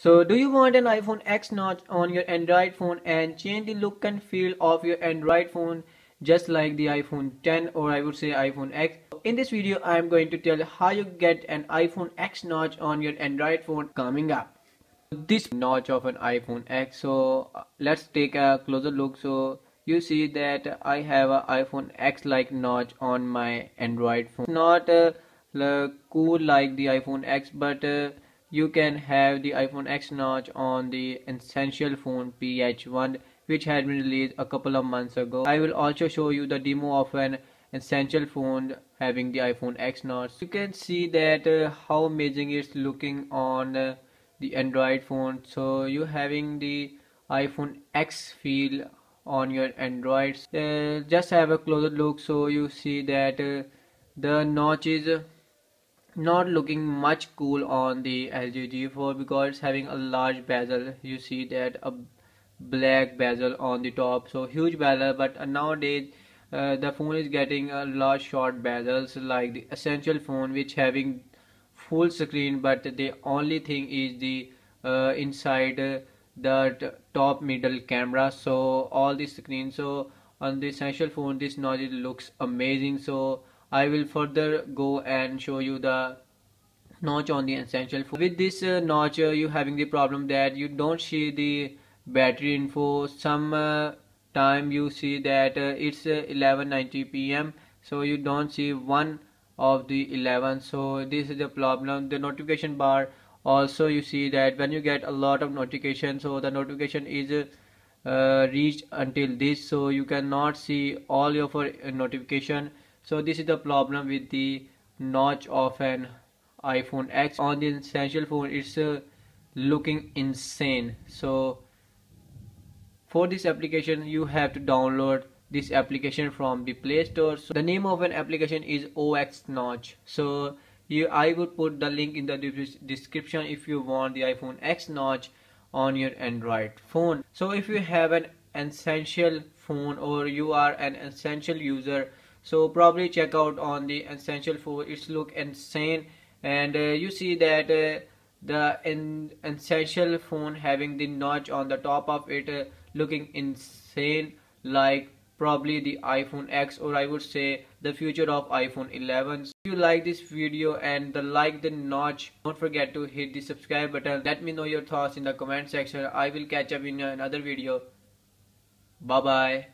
So do you want an iPhone X notch on your Android phone and change the look and feel of your Android phone just like the iPhone 10 or I would say iPhone X. In this video I am going to tell you how you get an iPhone X notch on your Android phone coming up. This notch of an iPhone X so let's take a closer look so you see that I have an iPhone X like notch on my Android phone. Not uh, cool like the iPhone X but uh, you can have the iPhone X notch on the essential phone PH1 which had been released a couple of months ago. I will also show you the demo of an essential phone having the iPhone X notch. You can see that uh, how amazing it's looking on uh, the Android phone. So you having the iPhone X feel on your Android. Uh, just have a closer look so you see that uh, the notch is not looking much cool on the LG G4 because it's having a large bezel you see that a black bezel on the top so huge bezel but nowadays uh, the phone is getting a large short bezels like the essential phone which having full screen but the only thing is the uh, inside uh, the top middle camera so all the screen so on the essential phone this noise looks amazing so I will further go and show you the notch on the essential phone. With this uh, notch uh, you having the problem that you don't see the battery info some uh, time you see that uh, it's 11:90 uh, p.m. so you don't see one of the 11 so this is the problem the notification bar also you see that when you get a lot of notification so the notification is uh, reached until this so you cannot see all your notification so this is the problem with the notch of an iPhone X. On the essential phone it's uh, looking insane. So for this application you have to download this application from the Play Store. So the name of an application is OX Notch. So you I would put the link in the description if you want the iPhone X Notch on your Android phone. So if you have an essential phone or you are an essential user so probably check out on the essential phone it's look insane. And uh, you see that uh, the in essential phone having the notch on the top of it uh, looking insane like probably the iPhone X or I would say the future of iPhone 11 if you like this video and the like the notch don't forget to hit the subscribe button. Let me know your thoughts in the comment section. I will catch up in another video. Bye bye